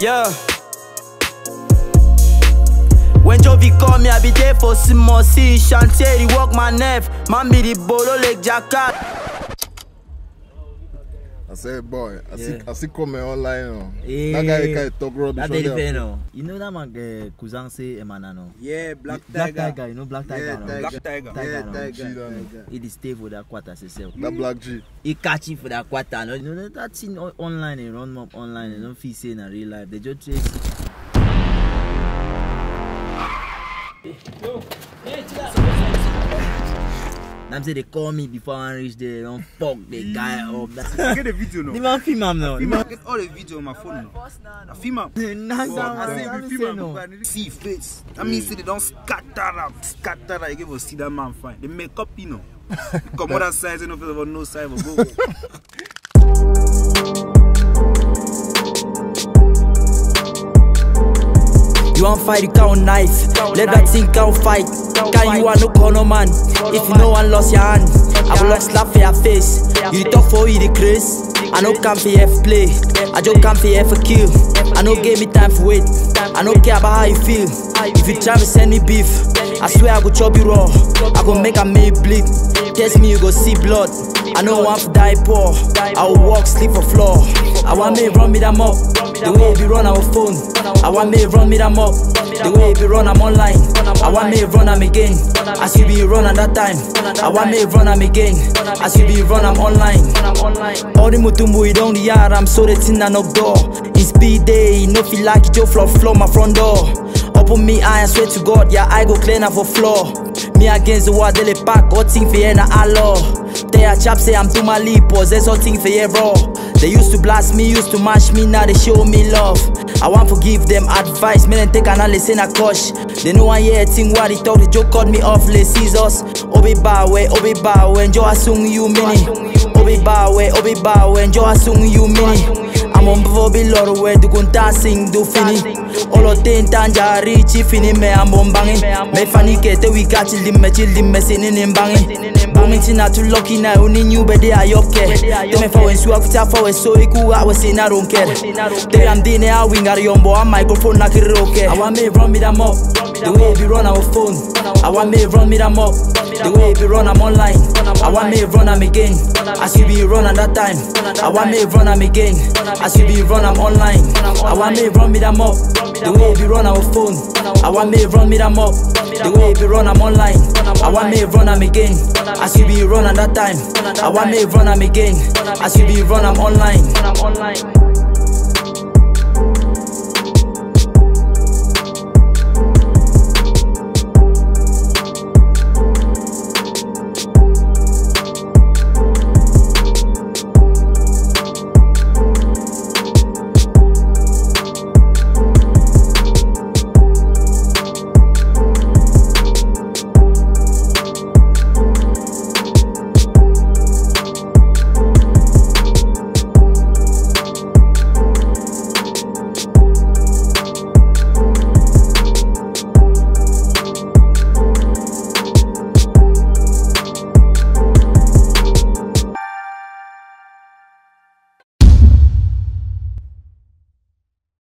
Yeah. When Jovi call me, I be there for Simon C. Chantier, he walk my nerve. Man be the bolo like Jackat. Said, boy, I see, Yeah. I see comment online. No. Eh, that guy can talk rubbish. That fair no. You know that man uh, cousin say Emana no. Yeah, Black Black Tiger. Tiger, you know Black Tiger Yeah, no. Tiger. Black Tiger. Tiger Yeah, no. Tiger. G, that no. Tiger. He dey stay for that quarter himself. That black G. He catch him for that quarter. No, you know that thing on- online, they run up online. They don't feel say in real life. They just trace. Them say they call me before I reach there. Don't fuck the guy up. I get the video the now. man film am now. The man get all the video on my phone now. I film am. Nah, nah, I say say film am, no. see face. That means say they don't scatter am, scatter am. You give us see that man fine. They make up, you know. Come on that side, you know, no side, but go. You want fight, you count knife. Let that thing count fight. Can you want no corner man? If you know one lost your hand, I will lock slap for your face. You talk for you the craze. I no come for F play. I just come for F kill. I no give me time for wait. I no care about how you feel. If you try to send me beef, I swear I go chop you raw. I go make a me bleed. Test me, you go see blood. I know want to die poor. I will walk, sleep for floor. I want me run me them up. The way we run our phone. I want me run me them up. The way we run I'm online. I want me run am again. As you be run at that time. I want me run am again. As you be run I'm online. All the mutumbu you don't yard. I'm so the thing I knock door. In speed day, no feel like it, Joe floor floor my front door. Open me eye, I swear to God, yeah, I go clean up for floor. Me against the wall, they pack, all thing for you na They a chap say I'm too my lip, possess all thing for bro. They used to blast me, used to mash me, now they show me love. I want to give them advice, then take analysis in a cosh. They know I hear a thing what they talk, they joke cut me off, les scissors. Obi bawe, obi bawe, enjoy a sung you mini. Obi bawe, obi bawe, enjoy a sung you mini. I'm on before be lord where do kunta sing do fini Olo ten tanja richi fini me I'm on banging Me fani kete we got chill me chill me sinin in banging Booming tina too lucky now uni new be they yoke Te me fa wen suwa kuta fa we so iku in I don't care. Te am dine a wing ar yombo a microphone na kiroke I want me run me them up The way we run our phone. I want me run me them up The way we run I'm online. I want me run am again. As you be run at that time. I want me run am again. As you be run I'm online. I want me run me them up. The way we run our phone. I want me run me them up. The way we run I'm online. I want me run am again. As you be run at that time. I want me run am again. As you be run I'm online